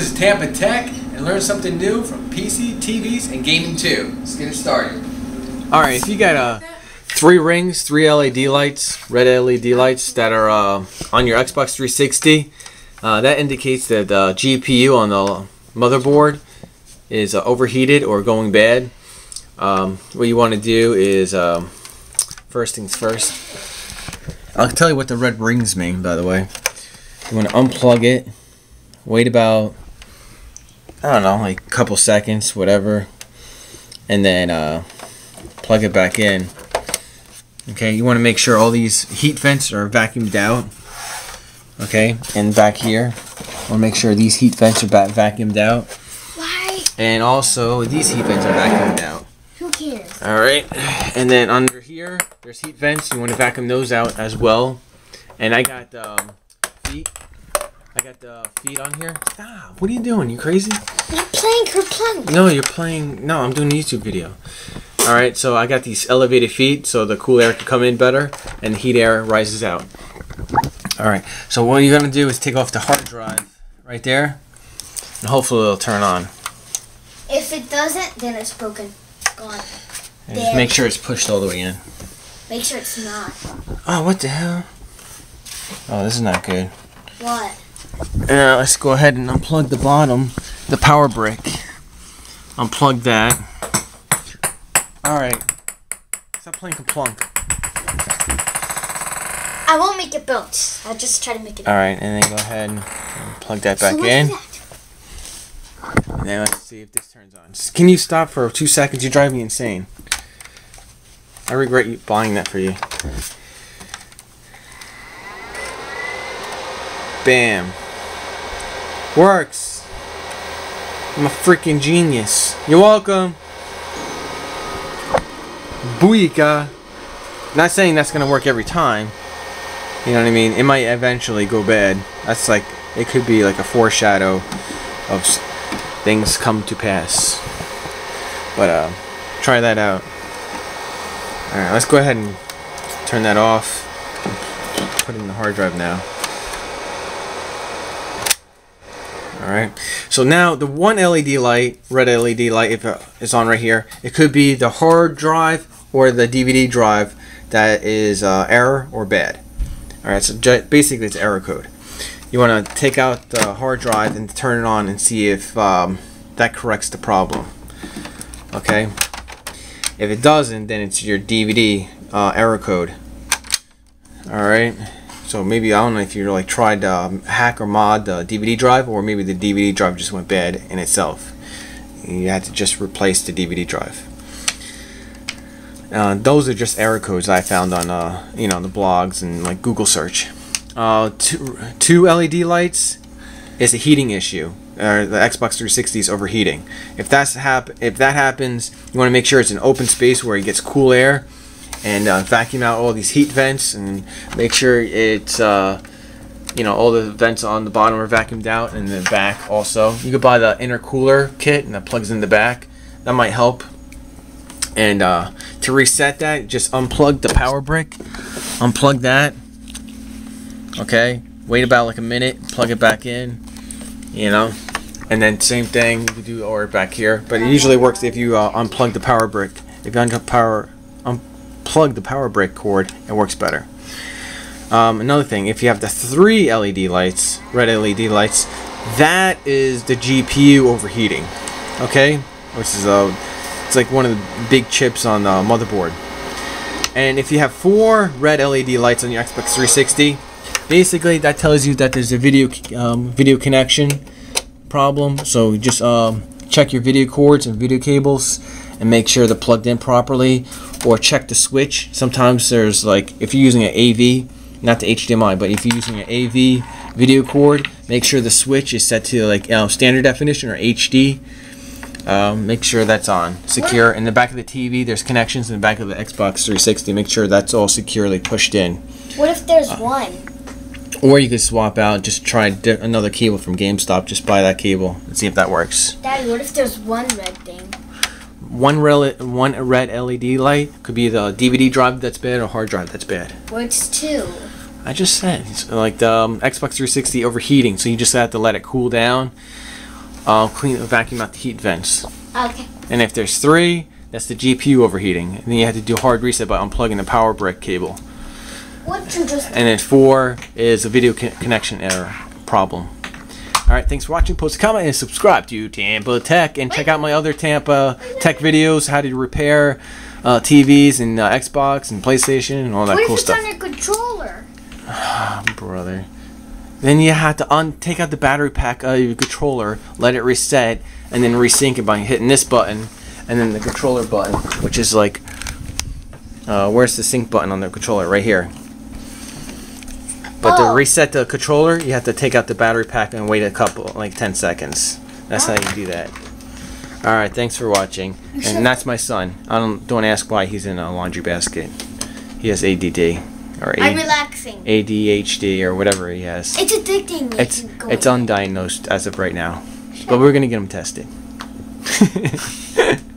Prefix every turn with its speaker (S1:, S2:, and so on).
S1: is TampaTec and learn something new from PC, TVs, and gaming too. Let's get it started.
S2: All right, if you got uh, three rings, three LED lights, red LED lights that are uh, on your Xbox 360, uh, that indicates that the GPU on the motherboard is uh, overheated or going bad. Um, what you want to do is, um, first things first, I'll tell you what the red rings mean, by the way. You want to unplug it, wait about, I don't know, like a couple seconds, whatever, and then uh, plug it back in. Okay, you want to make sure all these heat vents are vacuumed out. Okay, and back here, want to make sure these heat vents are va- vacuumed out.
S3: Why?
S2: And also, these heat vents are vacuumed out.
S3: Who cares?
S2: Alright, and then under here, there's heat vents. You want to vacuum those out as well. And I got um, feet. I got the feet on here. Stop. What are you doing? You crazy?
S3: I'm playing Kerplunk.
S2: No, you're playing. No, I'm doing a YouTube video. Alright, so I got these elevated feet so the cool air can come in better and the heat air rises out. Alright, so what you're going to do is take off the hard drive right there and hopefully it'll turn on.
S3: If it doesn't, then it's broken. Gone.
S2: And just
S3: There.
S2: make sure it's pushed all the way in.
S3: Make sure it's not.
S2: Oh, what the hell? Oh, this is not good.
S3: What?
S2: Uh, let's go ahead and unplug the bottom, the power brick. Unplug that. Alright. Stop playing Kerplunk.
S3: I won't make it bounce. I'll just try to make it.
S2: Alright, and then go ahead and plug that back
S3: So
S2: in.
S3: at that.
S2: And then let's see if this turns on. Can you stop for two seconds? You're driving me insane. I regret buying that for you. Bam. Works. I'm a freaking genius. You're welcome. Booyaka. Not saying that's gonna work every time. You know what I mean? It might eventually go bad. That's like it could be like a foreshadow of things come to pass. But uh, try that out. All right, let's go ahead and turn that off. Put in the hard drive now. All right. So now the one LED light, red LED light, if it is on right here, it could be the hard drive or the DVD drive that is uh, error or bad. All right. So basically, it's error code. You want to take out the hard drive and turn it on and see if um, that corrects the problem. Okay. If it doesn't, then it's your DVD uh, error code. All right. So maybe I don't know if you like tried to um, hack or mod the DVD drive, or maybe the DVD drive just went bad in itself. You had to just replace the DVD drive. Uh, those are just error codes I found on uh, you know the blogs and like Google search. Uh, two, two LED lights is a heating issue. Or the Xbox 360 is overheating. If that's hap- if that happens, you want to make sure it's an open space where it gets cool air, and uh, vacuum out all these heat vents, and make sure it's uh, you know all the vents on the bottom are vacuumed out, and the back also. You could buy the intercooler kit, and that plugs in the back. That might help. And uh, to reset that, just unplug the power brick. Unplug that. Okay. Wait about like a minute. Plug it back in. You know. And then same thing you do or back here. But it usually works if you uh, unplug the power brick. If you unplug power, unplug the power brick cord, it works better. Um, another thing, if you have the three LED lights, red LED lights, that is the GPU overheating. Okay, which is a it's like one of the big chips on the motherboard. And if you have four red LED lights on your Xbox 360, basically that tells you that there's a video um, video connection problem. So just um, check your video cords and video cables and make sure they're plugged in properly, or check the switch. Sometimes there's like if you're using an AV, not the HDMI, but if you're using an AV video cord, make sure the switch is set to like uh, standard definition or HD. Um, make sure that's on secure. In the back of the TV, there's connections in the back of the Xbox 360. Make sure that's all securely pushed in.
S3: What if there's one?
S2: Or you could swap out, just try another cable from GameStop. Just buy that cable and see if that works.
S3: Daddy, what if there's one red thing?
S2: One rel- one red LED light could be the DVD drive that's bad or hard drive that's bad.
S3: What's two?
S2: I just said it's like the um, Xbox 360 overheating, so you just have to let it cool down. I'll clean vacuum out the heat vents.
S3: Okay.
S2: And if there's three, that's the GPU overheating. And then you have to do hard reset by unplugging the power brick cable.
S3: What you just
S2: And then four is a video co- connection error problem. All right, thanks for watching. Post a comment and subscribe to TampaTec, and check out my other Tampa Tech videos, how to repair uh, TVs and uh, Xbox and PlayStation and all that
S3: What
S2: cool
S3: if it's
S2: stuff.
S3: on your controller?
S2: brother. Then you have to un- take out the battery pack of your controller, let it reset, and then resync it by hitting this button, and then the controller button, which is like, uh, where's the sync button on the controller? Right here. But to
S3: Oh.
S2: reset the controller, you have to take out the battery pack and wait a couple, like 10 seconds. That's how you do that. All right, thanks for watching.
S3: should-
S2: And that's my son. I don't don't ask why he's in a laundry basket. He has ADD or
S3: I'm
S2: A-
S3: relaxing.
S2: ADHD or whatever he has.
S3: It's addicting.
S2: It's it's undiagnosed as of right now, but we're gonna get him tested.